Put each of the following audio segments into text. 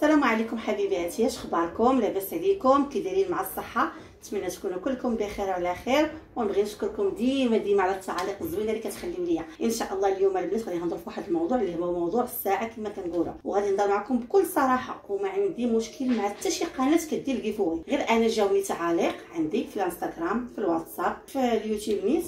السلام عليكم حبيباتي اش اخباركم لاباس عليكم؟ كي مع الصحة؟ نتمنى تكونوا كلكم بخير وعلى خير ونبغي نشكركم ديما ديما على التعاليق الزوينه اللي كتخليو ليا. إن شاء الله اليوم البنات غادي نهضروا في واحد الموضوع اللي هو موضوع الساعة كما كنقولوا. وغادي نهضر معكم بكل صراحة وما عندي مشكل مع حتى شي قناة كدير ال giveaway غير أنا جاوني تعاليق عندي في الانستغرام في الواتساب في اليوتيوب نيت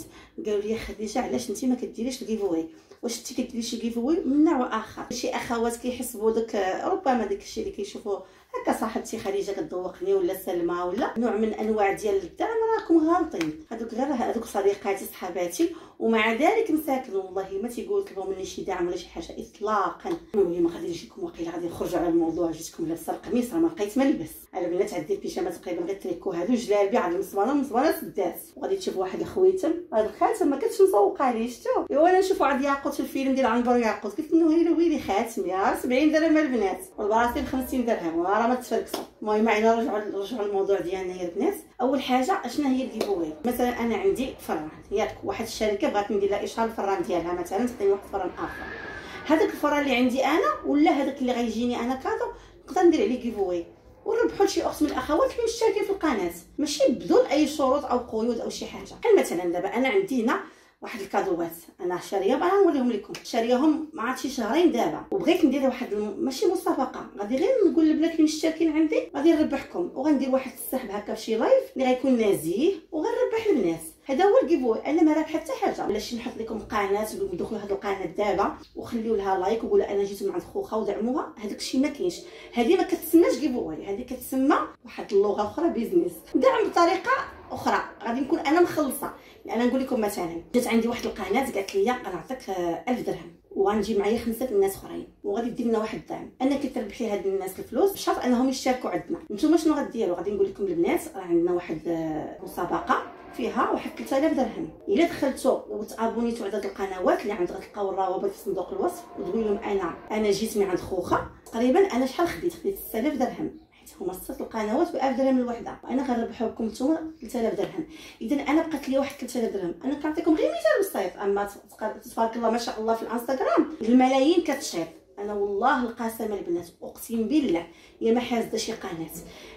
قالوا لي خديجة علاش أنت ما كديريش ال giveaway واش أنت كديري شي كيفوي من نوع آخر؟ شي أخوات كيحسبوا داك ربما داك الشيء اللي كيشوفوا هكا صاحبتي خديجة كتذوقني ولا سلمى ولا نوع من أنواع ديال الدعم راكم غالطين هذوك غير هذوك صديقاتي صحاباتي ومع ذلك مساكن والله ما تيقول يطلبوا مني شي دعم ولا شي حاجة اطلاقا. المهم غادي نجيكم واقيلا غادي نخرجوا على الموضوع جيتكم لابسة القميص راه ما لقيت ما نلبس أنا بنات عندي البيجامة تقريبا غير تريكو هادو جلابي عند المصبانه المصبانه سدات وغادي تشوف واحد الخويتم هذا الخاتم ما كنتش مسوقه عليه شفتو إيوا أنا نشوف واحد ياقوت في الفيلم ديال عنبر ياقوت قلت له ويلي ويلي خاتم يا 70 درهم البنات. والبراسي ب 50 درهم. وراه ما تفركسوا المهم عينا نرجعوا نرجعوا الموضوع ديالنا يا البنات. أول حاجة أشنا هي ال giveaway مثلا أنا عندي فران ياك واحد الشركة بغات ندير لها إشهار الفران ديالها مثلا تعطيني واحد الفران آخر. هذاك الفران اللي عندي أنا ولا هذاك اللي غيجيني أنا cadeau نقدر ندير عليه giveaway ونربحوا لشي اخت من الأخوات اللي مشتركين في القناة ماشي بدون أي شروط أو قيود أو شي حاجة. بحال مثلا دابا أنا عندي هنا واحد الكادوات أنا شاريهم أنا نوريهم لكم. شاريهم عاد شي شهرين دابا. وبغيت ندير واحد الم... ماشي مسابقة غادي غير نقول للبنات اللي مشتركين عندي غادي نربحكم. وغندير واحد السحب هكا في شي live اللي غيكون نزيه وغنربح البنات هذا هو ال giveaway. أنا ما رابحة حتى حاجة. ولاش نحط لكم قناة نقول دخلوا هذه القناة دابا وخليو لها like وقولوا أنا جيت من عند خوخة ودعموها؟ هذاك الشيء ما كاينش. هذه ما كتسماش giveaway. هذه كتسمى واحد اللغة أخرى business دعم بطريقة أخرى. غادي نكون أنا مخلصة. أنا نقول لكم مثلا جات عندي واحد القناة قالت لي غنعطيك 1000 درهم. وغنجي معايا خمسة الناس أخرين وغادي دير لنا واحد الدعم. أنا كتربحي هاد الناس الفلوس بشرط أنهم يشاركوا عندنا. نتوما شنو غديروا؟ غادي نقول لكم البنات راه عندنا واحد مسابقة فيها واحد 3000 درهم إلا دخلتوا وتابونيتوا على القنوات اللي عند غتلقاو الروابط في صندوق الوصف وتقول لهم أنا أنا جيت من عند خوخة تقريبا أنا شحال خديت؟ خديت 6000 درهم هما ست القنوات ب 1000 درهم الوحده أنا غنربحوا لكم نتوما 3000 درهم. اذا أنا بقات لي واحد 3000 درهم. أنا كنعطيكم غير مثال بسيط. أما تبارك الله ما شاء الله في الإنستغرام. الملايين كتشيط أنا والله القسم البنات أقسم بالله يا ما حازده شي قناة.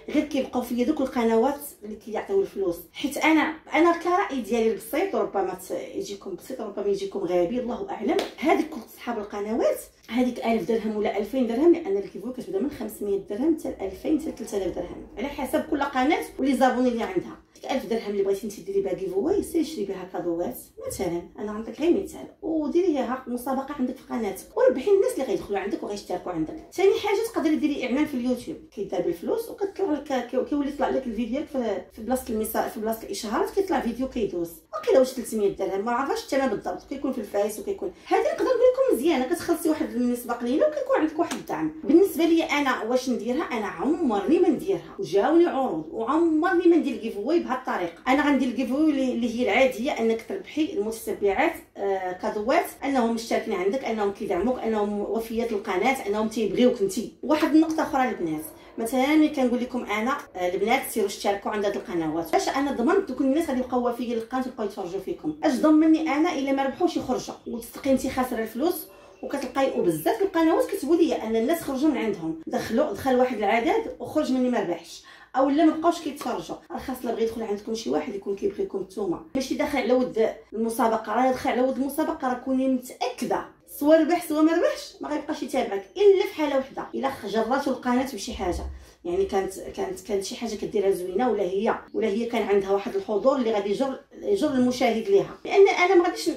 غير كيبقاو فيا دوك القنوات اللي كيعطيو الفلوس. حيت أنا أنا كراي ديالي البسيط وربما يجيكم بسيط وربما يجيكم غبي الله أعلم. هذيك صحاب القنوات. هذيك 1000 درهم ولا 2000 درهم لأن ال giveaway كتبدا من 500 درهم حتى 2000 حتى 3000 درهم. على حسب كل قناة و les abonnés اللي عندها. 1000 درهم اللي بغيتي انت ديري بها giveaway سيري شري بها كادوات مثلا أنا نعطيك غير مثال. وديريها مسابقة عندك في قناتك وربحي الناس اللي غيدخلوا عندك وغيشتركوا عندك. ثاني حاجة تقدري ديري إعلان في اليوتيوب. كيدار بالفلوس وكتطلع لك كيولي يطلع لك الفيديو في بلاصة المسا في بلاصة الإشهارات كيطلع فيديو كيدوز. وقيلا واش 300 درهم ما عرفاش الثمن بالضبط كيكون في الفايس وكيكون. هذه نقدر نقول لكم مزيانة كتخلصي واحد النسبة قليله وكيكون عندك واحد الدعم. بالنسبة لي أنا واش نديرها؟ أنا عمرني ما نديرها. وجاوني عروض. وعمرني ما ندير giveaway بهذه الطريقة أنا غندير ال giveaway اللي هي العادية أنك تربحي المتتبعات آه أنهم مشتركين عندك أنهم كيدعموك أنهم وفيات القناة أنهم تيبغيوك انت واحد النقطة أخرى البنات مثلا ملي كنقول لكم أنا آه، البنات سيروا اشتركوا عند هذه القنوات. باش أنا ضمنت دوك الناس غادي يبقاو وفيين للقناة ويبقاو يتفرجوا فيكم؟ أش ضمني أنا إلا ما ربحوش يخرجوا؟ وتلقي انت خاسره الفلوس وكتلقاي وبزاف القنوات كتبوا لي أن الناس خرجوا من عندهم. دخلوا دخل واحد العدد وخرج مني ما ربحش. أو لا ما بقاوش كيتفرجوا. راه خاص لا بغى يدخل عندكم شي واحد يكون كيبغيكم نتوما. ماشي داخل على ود المسابقة. راه داخل على ود المسابقة راه كوني متأكدة. سوا ربح سوا ما ربحش ما غيبقاش يتابعك. إلا في حالة وحدة. إلا جراتو القناة بشي حاجة. يعني كانت كانت كانت شي حاجة كديرها زوينة ولا هي ولا هي كان عندها واحد الحضور اللي غادي يجر يجر المشاهد ليها. لأن أنا ما غاديش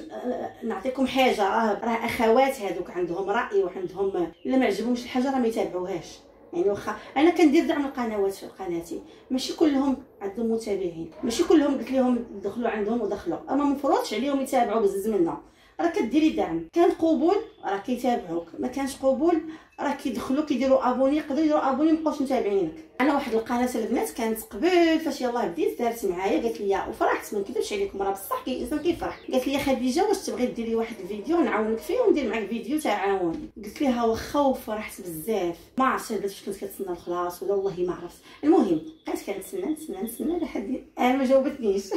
نعطيكم حاجة راه راه أخوات هذوك عندهم رأي وعندهم إلا ما عجبهمش الحاجة راه ما يتابعوهاش. يعني واخا أنا كندير دعم القنوات في قناتي. ماشي كلهم عندهم متابعين. ماشي كلهم قلت لهم دخلوا عندهم ودخلوا. أما ما مفروضش عليهم يتابعوا بزز منا. راه كديري دعم. كان قبول راه كيتابعوك. ما كانش قبول راه كيدخلوا كيديروا abonner يقدروا يديروا abonner مابقاوش متابعينك. أنا واحد القناة البنات كانت قبل فاش يلاه بديت دارت معايا قالت لي وفرحت ما نكذبش عليكم راه بصح كي الانسان كيفرح. قالت لي خديجة واش تبغي ديري واحد الفيديو؟ نعاونك فيه وندير معاك فيديو تعاون قلت لها واخا وفرحت بزاف. ما عرفتش واش كنت كنتسنى الخلاص ولا والله ما عرفت. المهم بقيت كنتسنى نتسنى نتسنى لحد أنا ما جاوبتنيش.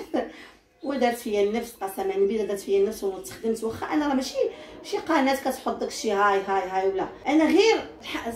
ودارت فيا النفس قسما بالله دارت فيا النفس وتخدمت. واخا أنا راه ماشي شي قناة كتحط داكشي هاي هاي هاي ولا. أنا غير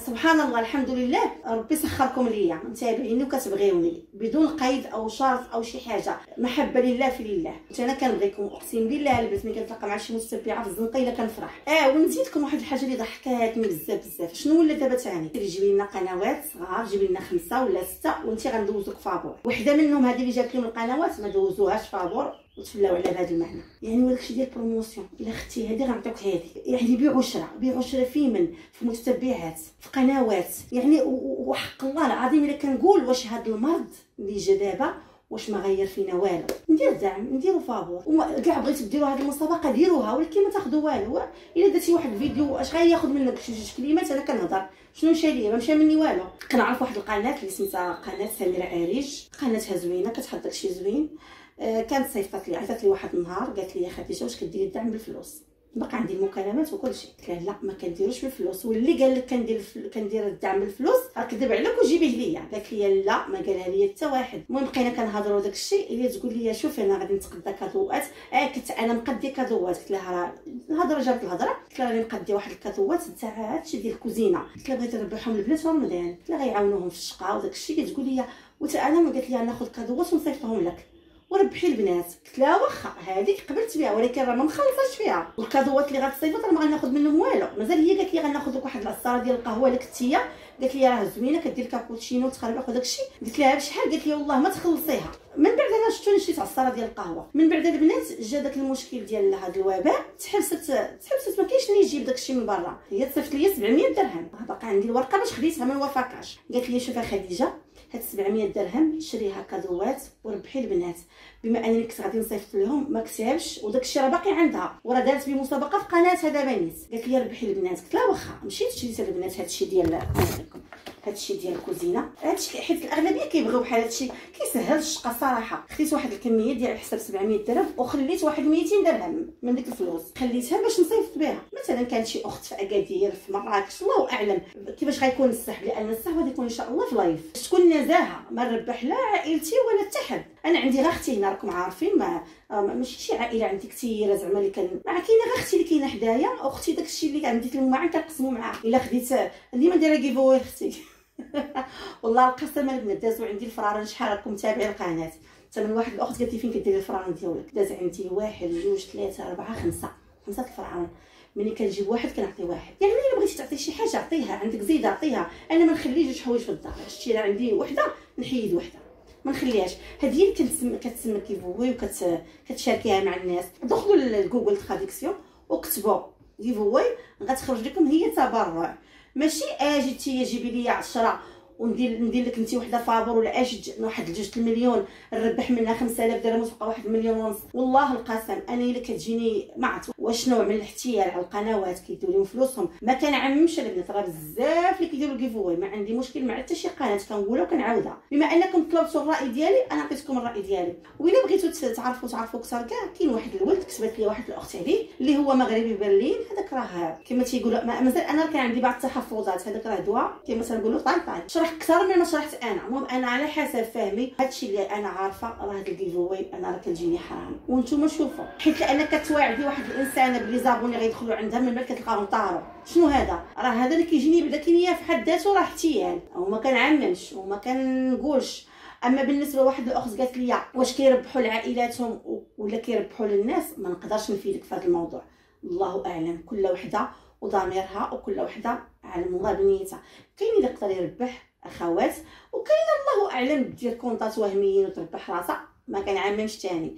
سبحان الله الحمد لله ربي سخركم ليا. متابعيني وكتبغيوني بدون قيد أو شرط أو شي حاجة. محبة لله في لله. أنا كنبغيكم اقسم بالله البنت ملي كنتلاقى مع شي متبعه في الزنقة إلا كنفرح. آه ونزيدكم واحد الحاجة اللي ضحكاتني بزاف بزاف. شنو ولا دابا تاني جيبي لنا قنوات صغار جيبي لنا خمسة ولا ستة وانت غندوزوك فابور. وحدة منهم هذه اللي جات لهم القنوات ما دوزوهاش فابور. وتفلاو على هذا المعنى. يعني هو داكشي ديال promotion إلا أختي هذه غنعطيوك هذه يعني بيعوا شرا بيعوا شرا في من في متتبعات في قنوات. يعني وحق الله العظيم إلا كنقول واش هذا المرض اللي جا دابا واش ما غير فينا والو. ندير دعم نديرو فابور كاع بغيتو ديروا هذه المسابقة ديروها ولكن ما تاخذوا والو. إلا درتي واحد الفيديو اش غياخذ منك شي جوج كلمات أنا كنهضر. شنو مشى ليا؟ ما مشى مني والو. كنعرف واحد القناة اللي سميتها قناة سميره عريج قناتها زوينة كتحط داكشي زوين. كانت صيفطت لي عيطات لي واحد النهار قالت لي يا خديجة واش كديري الدعم بالفلوس بقى عندي المكالمات وكل شيء. قلت لها لا ما كنديروش بالفلوس. واللي قال لك كندير كندير الدعم بالفلوس راه كذب عليك وجيبيه ليا. قالت لي لا ما قالها لي حتى واحد. المهم بقينا كنهضروا داك الشيء. اللي تقول لي شوفي أنا غادي نتقدى كادوات. آه كنت أنا مقدي كادوات. قلت لها راه الهضرة جابت الهضرة. قلت لها راني مقدي واحد الكادوات تاع هادشي ديال الكوزينة. قلت لها بغيت نربحهم البنات رمضان قلت لها غيعاونوهم في الشقة. وداك الشيء تقول لي وتا أنا قالت لي ناخذ كادوات ونصيفطهم لك. وربحي البنات. قلت لها واخا هذيك قبلت بها ولكن راه ما مخلصاش فيها. والكادوات اللي غتصيفط راه ما غناخذ منهم والو. مازال هي قالت لي غناخذ لك واحد العصاره ديال القهوة اللي كنتي قالت لي راه زوينة كدير كابوتشينو وتخربق وداك الشيء. قلت لها بشحال؟ قالت لي والله ما تخلصيها. من بعد أنا شفتو شريت عصارة ديال القهوة. من بعد البنات جا داك المشكل ديال هذا الوباء. تحبست تحبست ما كاينش اللي يجيب داك الشيء من برا. هي تصيفط لي 700 درهم. باقا عندي الورقة باش خديتها من وفاكاش قالت لي شوفي خديجة هاد 700 درهم شريها كادوات وربحي البنات. بما أنني كنت غادي نصيفط لهم ما كتبش وداك الشيء راه باقي عندها. وراه دارت بي مسابقه في قناتها دابا نيت قالت لي ربحي البنات. قلت لها واخا مشيت شريت البنات هادشي ديال هادشي ديال الكوزينة. هادشي حيت الأغلبية كيبغيو بحال هادشي كيسهل الشقا صراحة. خديت واحد الكمية ديال حساب 700 درهم وخليت واحد 200 درهم من ديك الفلوس. خليتها باش نصيفط بها. مثلا كانت شي أخت في أكادير في مراكش الله أعلم كيفاش غيكون السحب لأن السحب غادي يكون إن شاء الله في live تكون نزاهه ما نربح لا عائلتي ولا حتى حد أنا عندي غير أختي هنا راكم عارفين ما ماشي شي عائلة عندي كثيره زعما اللي كان ما كاينة غير أختي اللي كاينة حدايا أختي داكشي اللي عندي تلمع كنقسمو معاها. إلا خديت ديما ندير giveaway أختي. والله القسم البنات دازو عندي الفرارن شحال راكم متابعين القناة. حتى من واحد الأخت قالت لي فين كديري الفرارن ديالك؟ داز عندي واحد جوج ثلاثة أربعة خمسة. خمسة الفرارن ملي كنجيب واحد كنعطي واحد. يعني إلا بغيتي تعطي شي حاجة عطيها عندك زيد عطيها أنا ما نخليش جوج حوايج في الدار. شتي عندي وحدة نحيد وحدة. ما نخليهاش. هذه اللي كتسمى giveaway وكتشاركيها مع الناس. دخلوا ل Google traduction وكتبوا giveaway غتخرج لكم هي تبرع. ماشي آجي تي جيبي لي 10 وندير ندير لك انت وحدة فابور ولا أجي واحد جوج المليون نربح منها 5000 درهم وتبقى واحد المليون ونص. والله القسم أنا إلا كتجيني ما عرفت واش نوع من الاحتيال على القنوات كيديروا لهم فلوسهم. ما كنعممش البنات راه بزاف اللي كيديروا giveaway ما عندي مشكل مع حتى شي قناة كنقولها وكنعاودها. بما أنكم طلبتوا الرأي ديالي أنا عطيتكم الرأي ديالي. وإلا بغيتوا تعرفوا تعرفوا أكثر كاع كاين واحد الولد كتبت لي واحد الأخت عليه اللي هو مغربي برلين. هذاك راه كما تيقولوا مازال أنا كان عندي بعض التحفظات هذاك راه دواء. كما تنقولوا طال طال شرح أكثر مما شرحت أنا. المهم أنا على حسب فهمي هادشي اللي أنا عارفة راه هاد الجيفوي أنا راه كتجيني حرام. وأنتم شوفوا حيت لأنك كتواعدي واحد الانسانه بلي زابوني غيدخلوا عندها من بعد كتلقاهم طاروا شنو هذا؟ راه هذا اللي كيجيني بعدا كينيا في حد ذاته راه احتيال. وما كنعممش وما كنقولش. أما بالنسبة لواحد الأخت قالت لي واش كيربحوا لعائلاتهم ولا كيربحوا للناس؟ ما نقدرش نفيدك في هذا الموضوع. الله أعلم كل وحدة وضميرها وكل وحدة الله بنيتها. كاين اللي يقدر يربح أخوات وكاين الله أعلم دير كونطات وهميين وتربح راسها ما كنعممش تاني.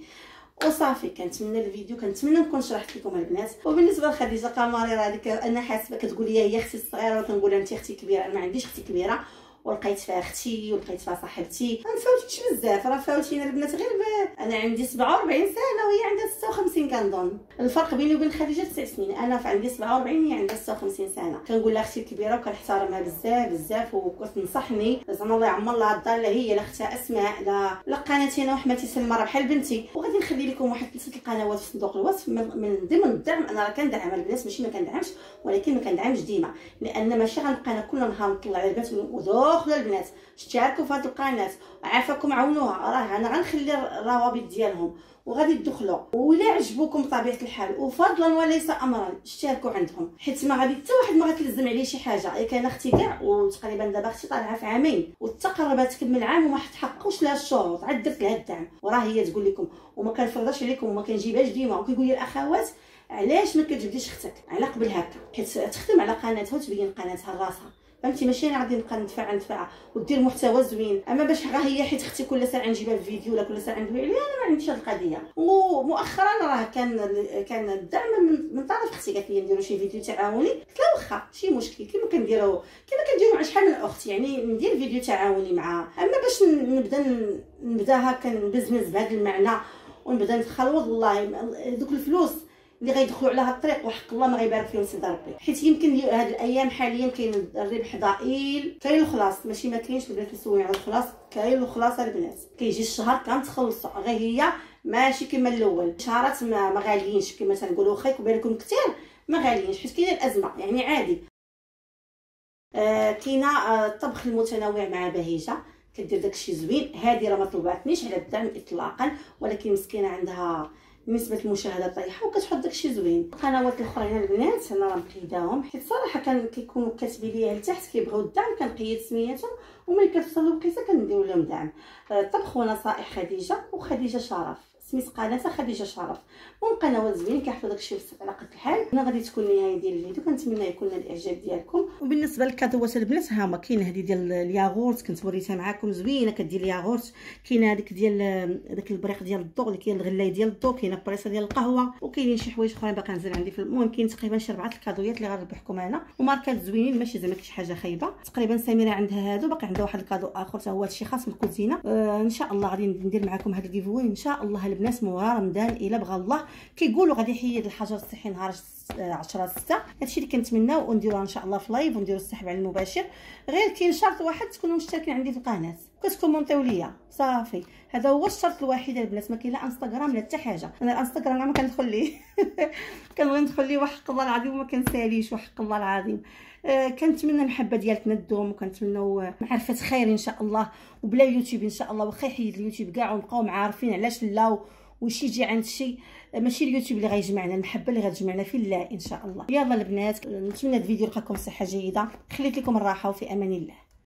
وصافي كنتمنى الفيديو كنتمنى نكون شرحت لكم البنات. وبالنسبة لخديجة قمري راه ديك أنا حاسبة كتقول لي هي أختي الصغيرة وكنقول انت أختي كبيرة. أنا ما عنديش أختي كبيرة ولقيت فيها أختي ولقيت فيها صاحبتي. ما نفوتش بزاف راه فاوتينا البنات. غير أنا عندي 47 سنة وهي عندها 56 كنظن الفرق بيني وبين خديجة 9 سنين. أنا عندي 47 وهي عندها 56 سنة. كنقول لها أختي الكبيرة وكنحترمها بزاف بزاف وكتنصحني زعما الله يعمر لها الدار لا هي لا أختها أسماء لا لا قناتي أنا وحماتي سلمى راه بحال بنتي. وغادي نخلي لكم واحد ثلاثة القنوات في صندوق الوصف. من ضمن الدعم أنا راه كندعم البنات ماشي ما كندعمش ولكن ما كندعمش ديما. لأن ماشي غنبقى أنا كل نهار نطلع على البنات دخلوا البنات. اشتركوا في هذه القناة. عافاكم عاونوها. راه أنا غنخلي الروابط ديالهم وغادي تدخلوا. ولا عجبوكم بطبيعه الحال وفضلا وليس امرا اشتركوا عندهم. حيت ما غادي حتى واحد ما غتلزم عليه شي حاجة. الا كان أختي كاع وتقريبا دابا أختي طالعه في عامين وتقربت تكمل عام وما تحققوش لها الشروط. عاد درت لها الدعم. وراه هي تقول لكم وما كنفرضش عليكم وما كنجيبهاش ديما. وكيقول لي الأخوات علاش ما كتجبديش أختك؟ على قبل هكا. حيت تخدم على قناتها وتبين قناتها لراسها. فهمتي؟ ماشي أنا غادي نبقى ندفع ندفع ودير محتوى زوين. أما باش غا هي حيت أختي كل ساعة نجيبها في فيديو ولا كل ساعة ندوي عليها أنا ما عنديش هاد القضية. ومؤخرا راه كان كان الدعم من, من طرف أختي قالت لي نديرو شي فيديو تعاوني. قلت لها واخا شي مشكل كيما كنديرو كيما كنديرو مع شحال من أخت يعني ندير فيديو تعاوني مع أما باش نبدا نبدا هكا business بهذا المعنى ونبدا نتخلوض والله دوك الفلوس اللي غيدخلوا على هاد الطريق وحق الله ما غيبارك فيهم سيدي ربي. حيت يمكن هاد الأيام حاليا كاين الربح ضئيل. كاين الخلاص ماشي ما كاينش البنات مسوين على الخلاص كاين الخلاص البنات. كيجي الشهر كنتخلصوا غير هي ماشي كما الأول. شهرات ما, ما غاليينش. كما تنقولوا خيك وبالكم كثير ما غاليينش. حيت كاينة الأزمة يعني عادي. آه كاينة آه الطبخ المتنوع مع بهيجة. كدير داكشي زوين. هذه راه ما طلباتنيش على الدعم اطلاقا ولكن مسكينة عندها نسبه المشاهده طايحه وكتحط داكشي زوين. القنوات الأخرين البنات أنا راه مقيداهم حيت صراحة كان كيكونوا كاتبين لي لتحت كيبغيو الدعم كنقيد سميتهم وملي كتوصل الوقيته كندير لهم دعم. طبخ ونصائح خديجة وخديجة شرف. سميت قناة خديجة شرف. المهم قنوات زوين كيحطوا داكشي على قد الحال هنا غادي تكون النهايه ديال الفيديو كنتمنى يكون الإعجاب ديالكم. وبالنسبة للكادوات البنات ها هما كاين هذه ديال الياغورت كنت وريتها معكم زوينة كدير الياغورت كاينة هذيك ديال داك البريق ديال الضو اللي كاين الغلاي ديال الضو كاينة بريسة ديال القهوة وكاينين شي حوايج أخرين باقي نزل عندي في المهم كاين تقريبا شي أربعة الكادويات اللي غنربحكم أنا وماركات زوينين ماشي زعما شي حاجة خايبة. تقريبا سميرة عندها هادو باقي عندها واحد ال cadeau آخر حتى هو هادشي خاص من الكوزينه آه إن شاء الله غادي ندير معكم هاد ال giveaway إن شاء الله البنات مورا رمضان الا بغى الله. كيقولوا غادي يحيد الحجر الصحي نهار 10 6 هادشي اللي كنتمناو ونديروها إن شاء الله في live ونديروا السحب على المباشر. غير كاين شرط واحد تكونوا مشتركين عندي في القناة. كتكومونتيو ليا. صافي. هذا هو الشرط الوحيد البنات ما كاين لا انستغرام لا حتى حاجة. أنا الانستغرام ما كندخل ليه. كنبغي ندخل ليه وحق الله العظيم وما كنساليش وحق الله العظيم. آه كنتمنى المحبة ديالكم تدوم وكنتمنوا معرفة خير إن شاء الله وبلا يوتيوب إن شاء الله. واخا يحيد اليوتيوب كاع ونبقاو عارفين علاش لا وشي يجي عند شي. ماشي اليوتيوب اللي غيجمعنا المحبة اللي غتجمعنا في الله إن شاء الله. يلا البنات نتمنى الفيديو يلقاكم صحة جيدة. خليت لكم الراحة وفي أمان الله.